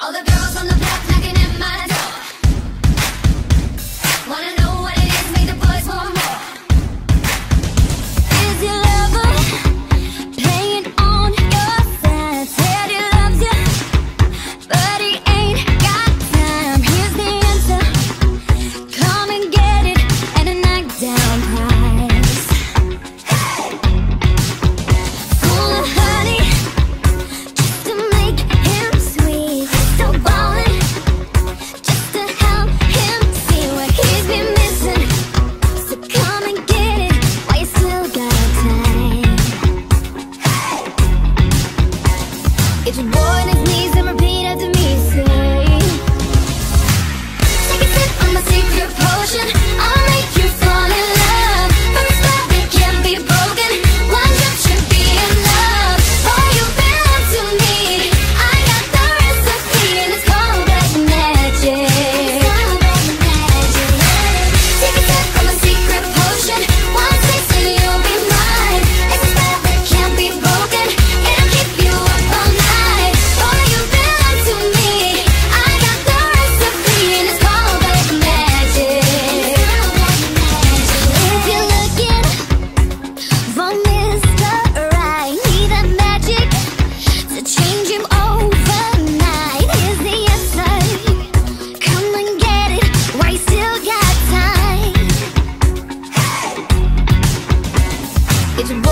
All the girls on the block Get your